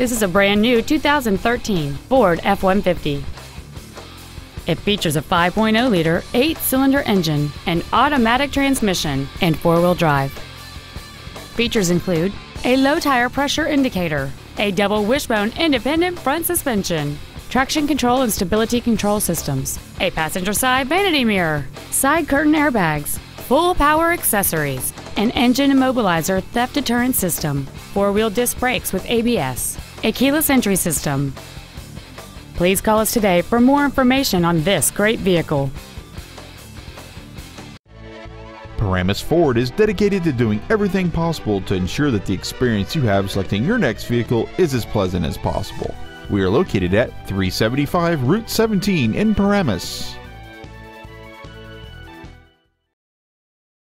This is a brand new 2013 Ford F-150. It features a 5.0 liter, 8 cylinder engine, an automatic transmission, and four wheel drive. Features include a low tire pressure indicator, a double wishbone independent front suspension, traction control and stability control systems, a passenger side vanity mirror, side curtain airbags, full power accessories, an engine immobilizer theft deterrent system, four wheel disc brakes with ABS, a keyless entry system. Please call us today for more information on this great vehicle. Paramus Ford is dedicated to doing everything possible to ensure that the experience you have selecting your next vehicle is as pleasant as possible. We are located at 375 Route 17 in Paramus.